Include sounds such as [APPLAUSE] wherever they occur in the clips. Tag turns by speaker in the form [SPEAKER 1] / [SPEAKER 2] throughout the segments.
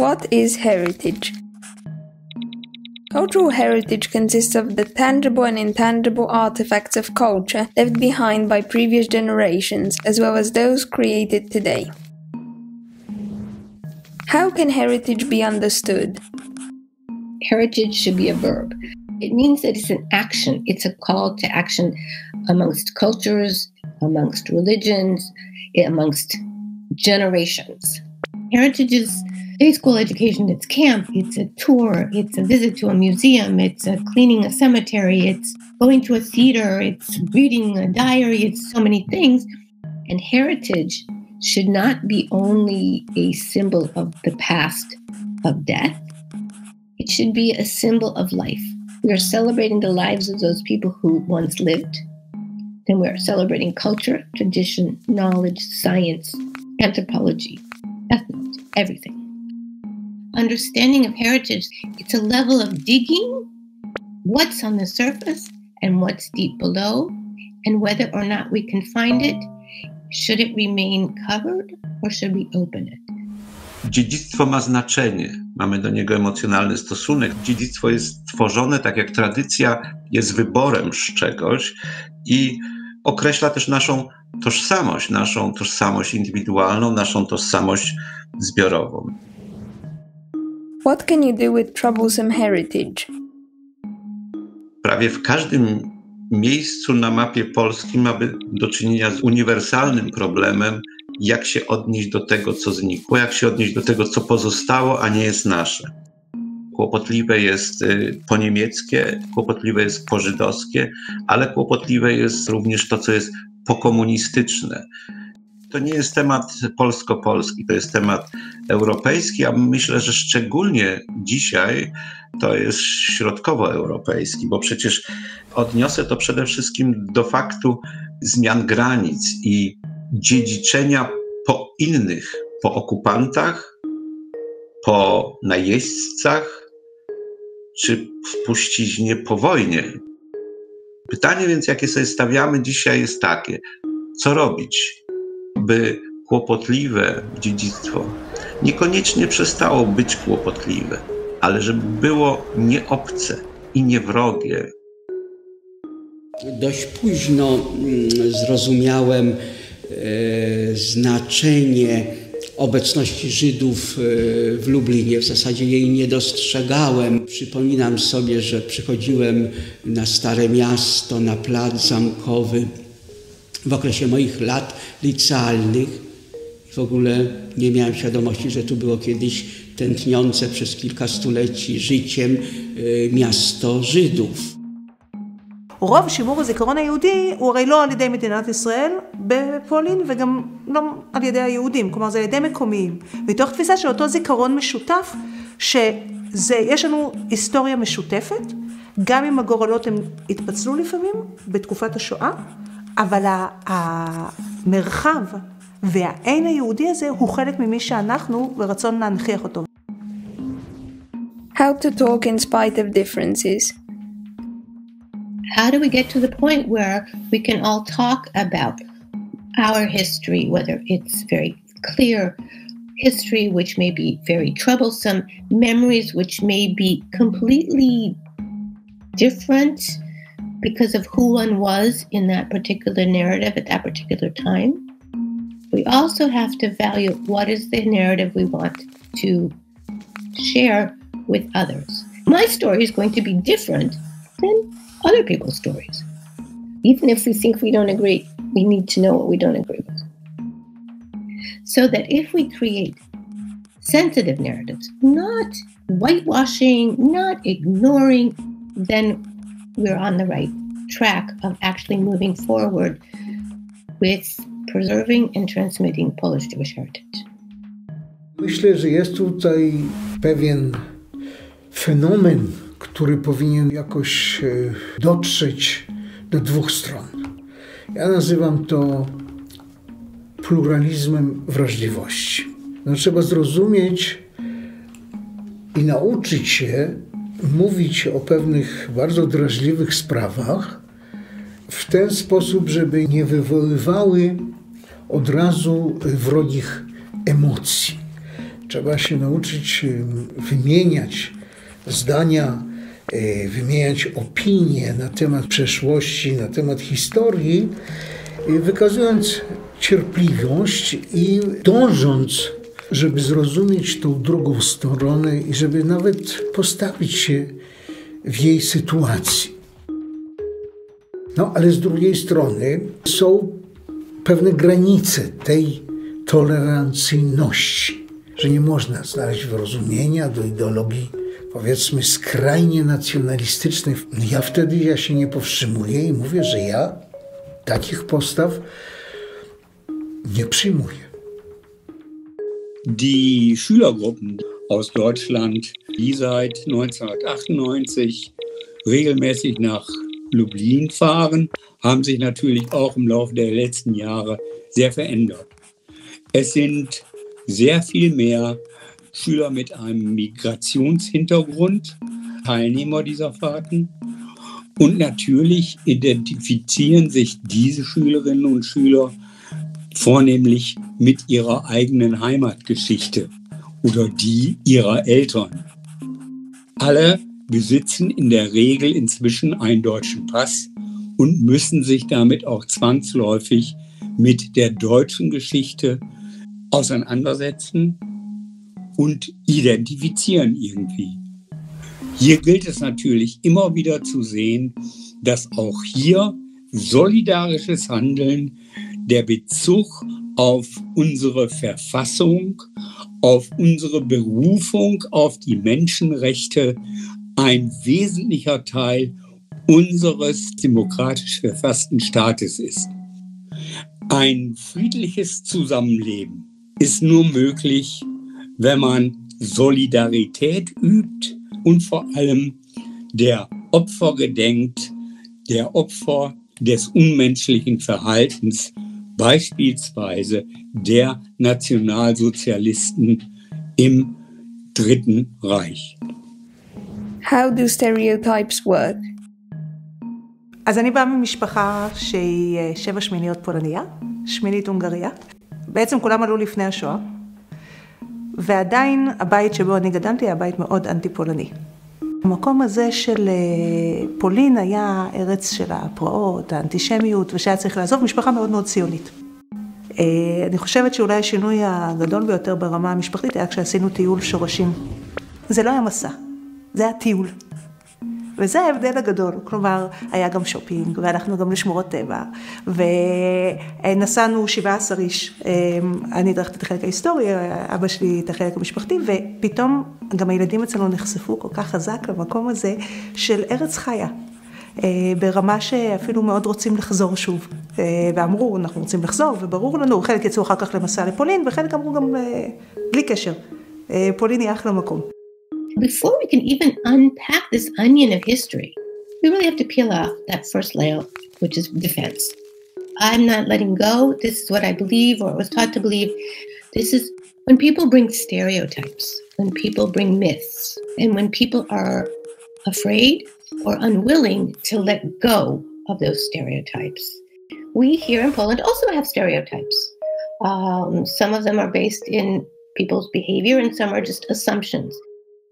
[SPEAKER 1] What is heritage? Cultural heritage consists of the tangible and intangible artifacts of culture left behind by previous generations, as well as those created today. How can heritage be understood?
[SPEAKER 2] Heritage should be a verb. It means that it's an action, it's a call to action amongst cultures, amongst religions, amongst generations. Heritage is day school education, it's camp, it's a tour, it's a visit to a museum, it's a cleaning a cemetery, it's going to a theater, it's reading a diary, it's so many things. And heritage should not be only a symbol of the past of death, it should be a symbol of life. We are celebrating the lives of those people who once lived. Then we are celebrating culture, tradition, knowledge, science, anthropology, everything understanding of heritage, it's a level of digging what's on the surface and what's deep below, and whether or not we can find it. Should it remain covered or should we open it?
[SPEAKER 3] Dziedzictwo ma znaczenie, mamy do niego emocjonalny stosunek. Dziedzictwo jest tworzone tak jak tradycja jest wyborem z czegoś i określa też naszą tożsamość, naszą tożsamość indywidualną, naszą tożsamość zbiorową.
[SPEAKER 1] What can you do with troublesome heritage?
[SPEAKER 3] Prawie w każdym miejscu na mapie Polski mamy do czynienia z uniwersalnym problemem, jak się odnieść do tego, co znikło, jak się odnieść do tego, co pozostało, a nie jest nasze. Kłopotliwe jest y, po niemieckie, kłopotliwe jest po żydowskie, ale kłopotliwe jest również to, co jest pokomunistyczne to nie jest temat polsko-polski, to jest temat europejski, a myślę, że szczególnie dzisiaj to jest środkowoeuropejski, bo przecież odniosę to przede wszystkim do faktu zmian granic i dziedziczenia po innych, po okupantach, po najeźdźcach, czy spuściźnie po wojnie. Pytanie więc, jakie sobie stawiamy dzisiaj, jest takie: co robić? by kłopotliwe dziedzictwo niekoniecznie przestało być kłopotliwe, ale żeby było nieobce i niewrogie.
[SPEAKER 4] Dość późno mm, zrozumiałem e, znaczenie obecności Żydów e, w Lublinie. W zasadzie jej nie dostrzegałem. Przypominam sobie, że przychodziłem na Stare Miasto, na plac zamkowy w okresie moich lat licealnych. W ogóle nie miałem świadomości, że tu było kiedyś tętniące przez kilka stuleci życiem y, miasto Żydów.
[SPEAKER 5] רוב שימור הזיכרון היהודי הוא הרי לא על ידי מדינת ישראל בפולין וגם לא על ידי היהודים, כלומר זה על ידי מקומיים. מתוך תפיסה של אותו זיכרון משותף, שיש לנו היסטוריה משותפת, גם אם הגורלות הם התפצלו לפעמים בתקופת השואה, אבל המרחב והאין היהודי הזה הוא חלק ממי שאנחנו ורצון להנכיח אותו.
[SPEAKER 1] How to talk in spite of differences.
[SPEAKER 2] How do we get to the point where we can all talk about our history, whether it's very clear history, which may be very troublesome, memories which may be completely different because of who one was in that particular narrative at that particular time. We also have to value what is the narrative we want to share with others. My story is going to be different other people's stories. Even if we think we don't agree, we need to know what we don't agree with. So that if we create sensitive narratives, not whitewashing, not ignoring, then we're on the right track of actually moving forward with preserving and transmitting Polish Jewish heritage.
[SPEAKER 6] Myślę, że jest tutaj pewien fenomen, który powinien jakoś e, dotrzeć do dwóch stron. Ja nazywam to pluralizmem wrażliwości. No, trzeba zrozumieć i nauczyć się mówić o pewnych bardzo drażliwych sprawach w ten sposób, żeby nie wywoływały od razu wrogich emocji. Trzeba się nauczyć wymieniać zdania, wymieniać opinie na temat przeszłości, na temat historii, wykazując cierpliwość i dążąc, żeby zrozumieć tą drugą stronę i żeby nawet postawić się w jej sytuacji. No ale z drugiej strony są pewne granice tej tolerancyjności, że nie można znaleźć wyrozumienia do ideologii powiedzmy skrajnie nacjonalistycznej. Ja wtedy ja się nie powstrzymuję i mówię, że ja takich postaw nie przyjmuję.
[SPEAKER 7] Die Schülergruppen aus Deutschland, die seit 1998 regelmäßig nach Lublin fahren, haben sich natürlich auch im Laufe der letzten Jahre sehr verändert. Es sind sehr viel mehr Schüler mit einem Migrationshintergrund, Teilnehmer dieser Fahrten. Und natürlich identifizieren sich diese Schülerinnen und Schüler vornehmlich mit ihrer eigenen Heimatgeschichte oder die ihrer Eltern. Alle besitzen in der Regel inzwischen einen deutschen Pass und müssen sich damit auch zwangsläufig mit der deutschen Geschichte auseinandersetzen und identifizieren irgendwie. Hier gilt es natürlich immer wieder zu sehen, dass auch hier solidarisches Handeln, der Bezug auf unsere Verfassung, auf unsere Berufung, auf die Menschenrechte ein wesentlicher Teil unseres demokratisch verfassten Staates ist. Ein friedliches Zusammenleben ist nur möglich, wenn man Solidarität übt und vor allem der Opfer gedenkt, der Opfer des unmenschlichen Verhaltens, beispielsweise der Nationalsozialisten im Dritten Reich.
[SPEAKER 1] How do stereotypes work?
[SPEAKER 5] אז אני באה ממשפחה שהיא שבע שמיניות פולניה, שמינית הונגריה. בעצם כולם עלו לפני השואה. ועדיין הבית שבו אני גדלתי היה בית מאוד אנטי-פולני. המקום הזה של אה, פולין היה ארץ של הפרעות, האנטישמיות, ושהיה צריך לעזוב משפחה מאוד מאוד ציונית. אה, אני חושבת שאולי השינוי הגדול ביותר ברמה המשפחתית היה כשעשינו טיול שורשים. זה לא היה מסע, זה היה טיול. וזה ההבדל הגדול, כלומר, היה גם שופינג, והלכנו גם לשמורות טבע, ונסענו 17 איש, אני דרכתי את החלק ההיסטורי, אבא שלי את החלק המשפחתי, ופתאום גם הילדים אצלנו נחשפו כל כך חזק למקום הזה של ארץ חיה. ברמה שאפילו מאוד רוצים לחזור שוב. ואמרו, אנחנו רוצים לחזור, וברור לנו, חלק יצאו אחר כך למסע לפולין, וחלק אמרו גם בלי קשר. פולין היא אחלה מקום.
[SPEAKER 2] Before we can even unpack this onion of history, we really have to peel off that first layer, which is defense. I'm not letting go. This is what I believe or was taught to believe. This is when people bring stereotypes, when people bring myths, and when people are afraid or unwilling to let go of those stereotypes. We here in Poland also have stereotypes. Um, some of them are based in people's behavior, and some are just assumptions.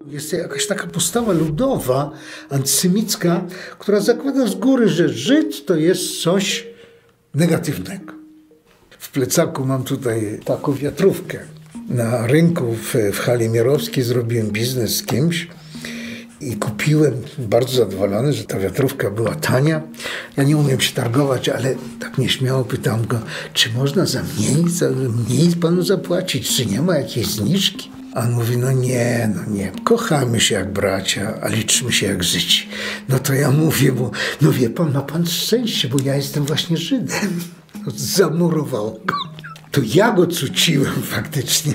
[SPEAKER 6] Jest jakaś taka postawa ludowa, antysemicka, która zakłada z góry, że Żyd to jest coś negatywnego. W plecaku mam tutaj taką wiatrówkę. Na rynku w, w hali Mierowskiej zrobiłem biznes z kimś i kupiłem, bardzo zadowolony, że ta wiatrówka była tania. Ja nie umiem się targować, ale tak nieśmiało pytam go, czy można za mniej, za mniej panu zapłacić, czy nie ma jakiejś zniżki? A on mówi, no nie, no nie, kochamy się jak bracia, a liczymy się jak Żydzi. No to ja mówię mu, no wie pan, ma pan szczęście, bo ja jestem właśnie Żydem. No, zamurował go. To ja go cuciłem [LAUGHS] faktycznie.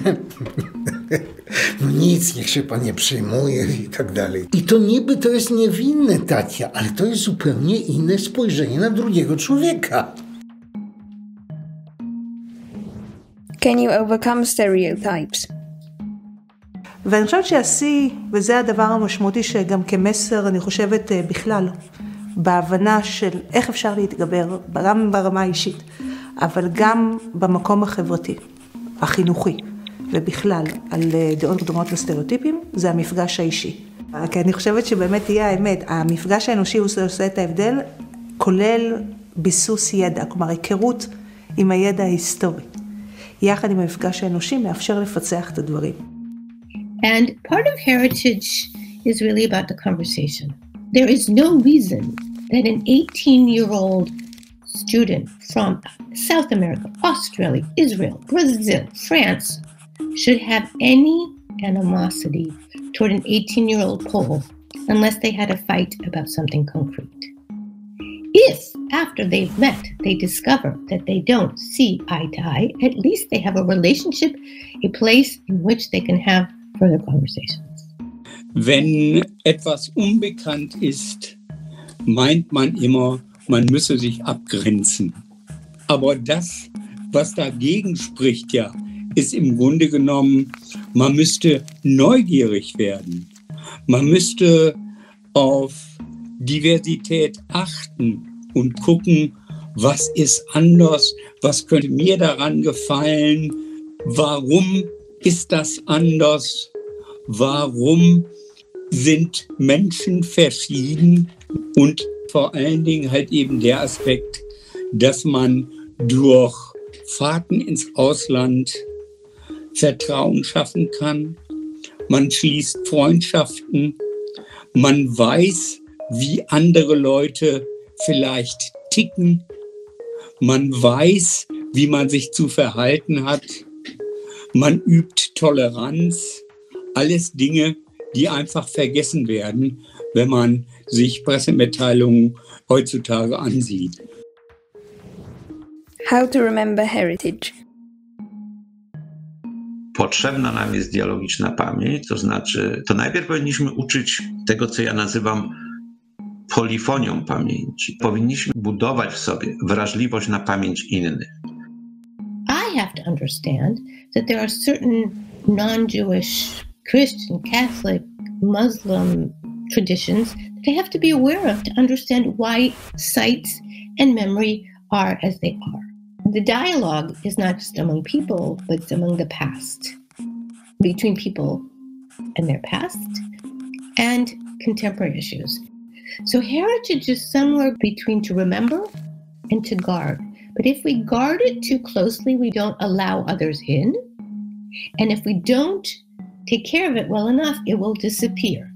[SPEAKER 6] No nic, niech się pan nie przejmuje i tak dalej. I to niby to jest niewinne, Tatia, ale to jest zupełnie inne spojrzenie na drugiego człowieka.
[SPEAKER 1] Can you overcome stereotypes?
[SPEAKER 5] ואני חושבת שהשיא, וזה הדבר המשמעותי שגם כמסר, אני חושבת בכלל, בהבנה של איך אפשר להתגבר, גם ברמה האישית, אבל גם במקום החברתי, החינוכי, ובכלל על דעות קדומות וסטריאוטיפים, זה המפגש האישי. כי אני חושבת שבאמת תהיה האמת, המפגש האנושי הוא שעושה את ההבדל, כולל ביסוס ידע, כלומר היכרות עם הידע ההיסטורי. יחד עם המפגש האנושי מאפשר לפצח את הדברים.
[SPEAKER 2] And part of heritage is really about the conversation. There is no reason that an 18 year old student from South America, Australia, Israel, Brazil, France should have any animosity toward an 18 year old Pole unless they had a fight about something concrete. If, after they've met, they discover that they don't see eye to eye, at least they have a relationship, a place in which they can have further conversations.
[SPEAKER 7] Wenn etwas unbekannt ist, meint man immer, man müsse sich abgrenzen. Aber das, was dagegen spricht, ja, ist im Grunde genommen, man müsste neugierig werden. Man müsste auf Diversität achten und gucken, was ist anders, was könnte mir daran gefallen, warum ist das anders, warum sind Menschen verschieden und vor allen Dingen halt eben der Aspekt, dass man durch Fahrten ins Ausland Vertrauen schaffen kann. Man schließt Freundschaften. Man weiß, wie andere Leute vielleicht ticken. Man weiß, wie man sich zu verhalten hat. Man übt Toleranz. Alles Dinge, die einfach vergessen werden, wenn man sich Pressemitteilungen heutzutage ansieht.
[SPEAKER 1] How to remember heritage.
[SPEAKER 3] Potrzebna nam jest dialogiczna pamięć, to znaczy, to najpierw powinniśmy uczyć tego, co ja nazywam polifonią pamięci. Powinniśmy budować w sobie wrażliwość na pamięć innych.
[SPEAKER 2] Understand that there are certain non-Jewish, Christian, Catholic, Muslim traditions that I have to be aware of to understand why sites and memory are as they are. The dialogue is not just among people, but it's among the past, between people and their past, and contemporary issues. So heritage is somewhere between to remember and to guard. But if we guard it too closely, we don't allow others in. And if we don't take care of it well enough, it will disappear.